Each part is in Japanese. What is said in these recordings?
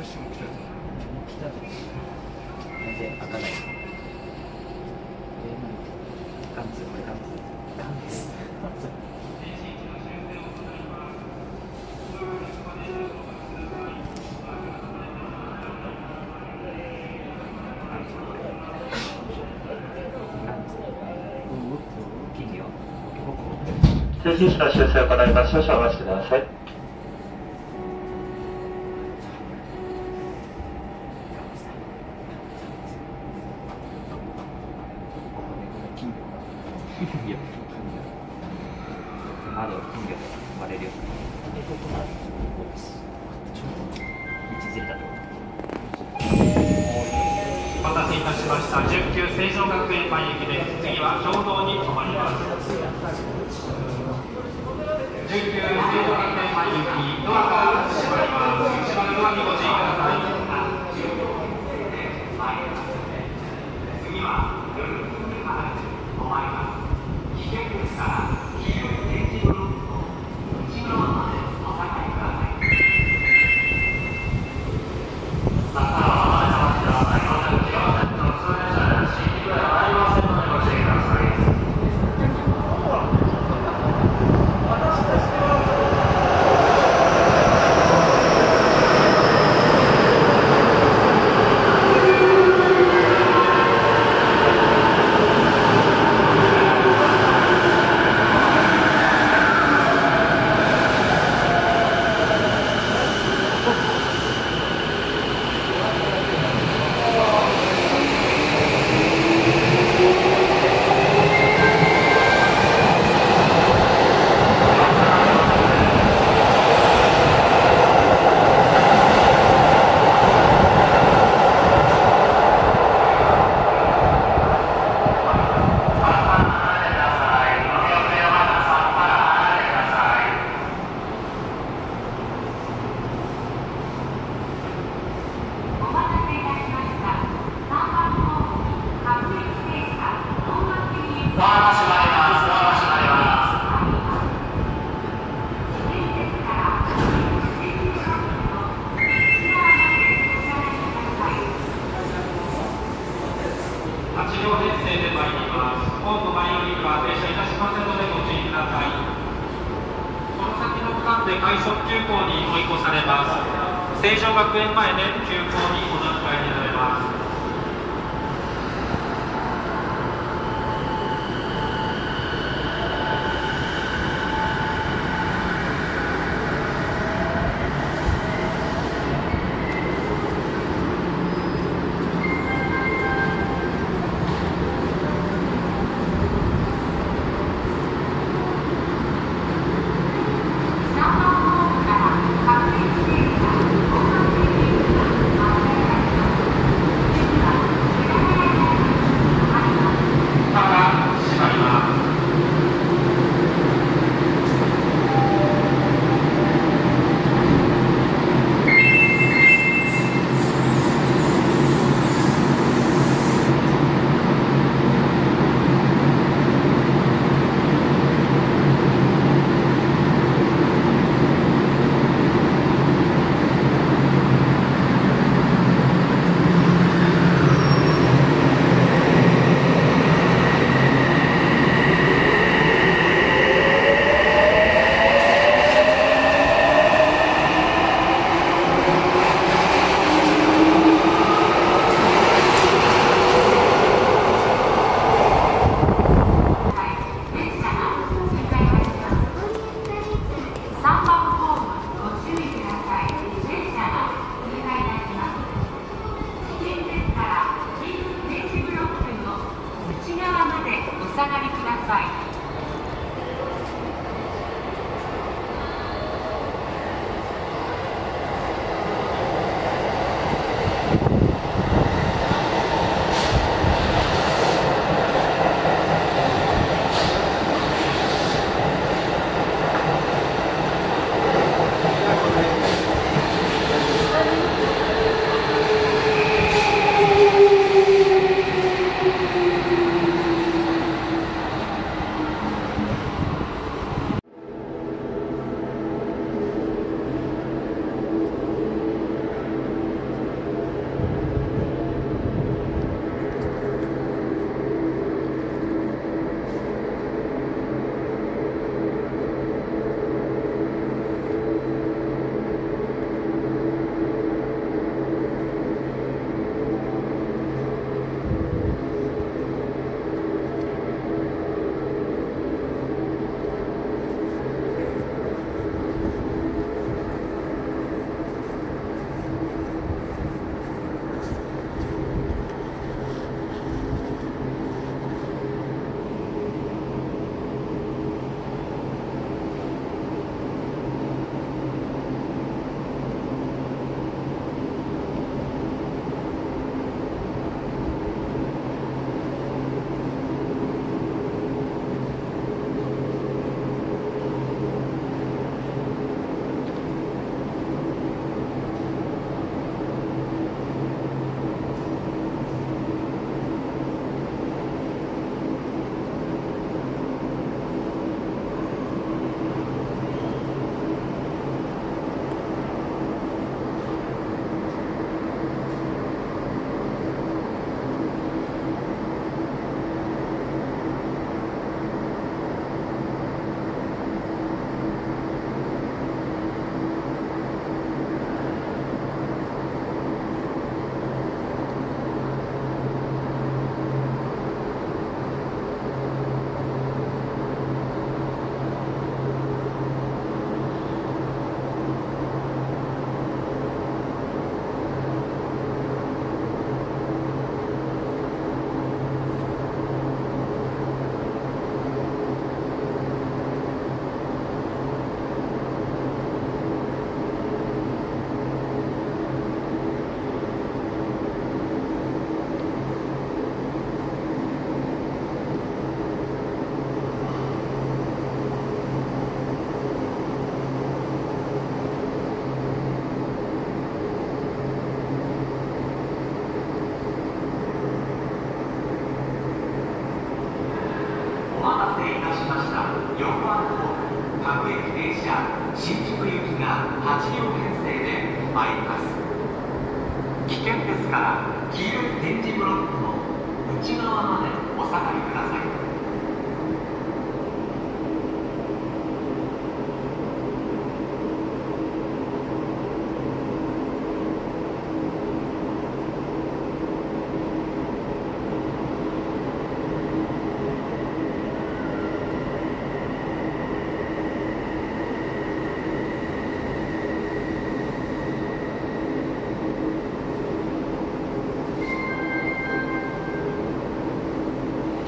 れしても来たじゃん来たとなぜ開かないのえー、何ガンツこれガンツガンツ金魚停止士の修正を行います。少々お待ちください。たしました。19成城学園前行きです。次は兵道に止まります。19成城学園前行きドアが閉まります。閉まるドアにご注意ください。8両編成で参ります。危険ですから黄色い点字ブロックの内側までお下がりください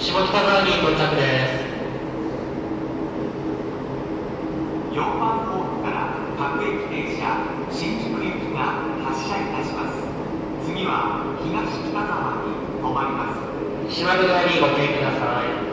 下北沢に到着です4番ホームから各駅停車新宿行きが発車いたします次は東北沢に止まります。閉まるドアにご注意ください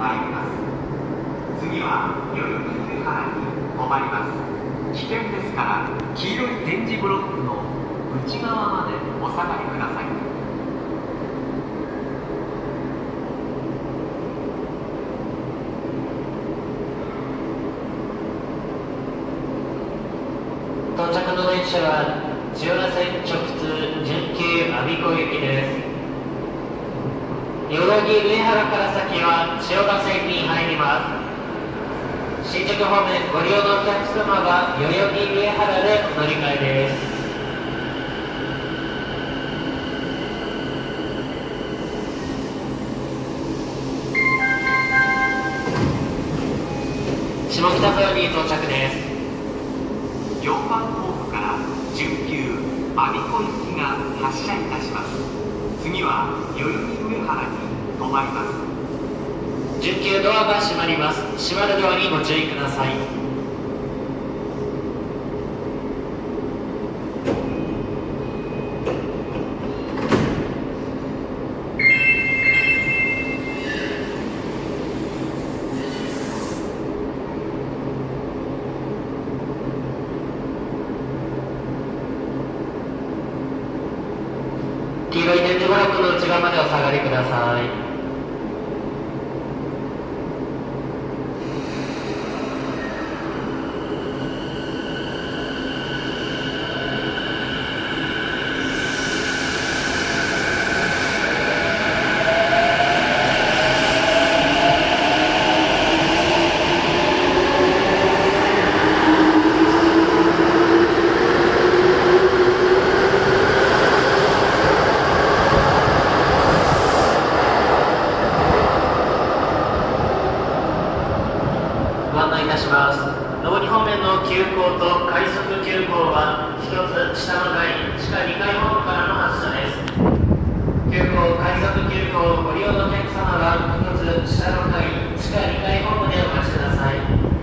参ります次は代々木上原に止まります危険ですから黄色い点字ブロックの内側までお下がりください。到着の電車は千代田線直通準急我孫子行きです。代々木上原から先は千代田線に入ります。新宿方面ご利用のお客様は代々木上原でお乗り換えです。下北沢に到着です。4番ホームから準急我孫子行きが発車いたします。次は代々木上原に止まります。準急ドアが閉まります。閉まるドアにご注意ください黄色い点字ブロックの内側までお下がりください。お客様は、まず下の階、地下2階ホームでお待ちください。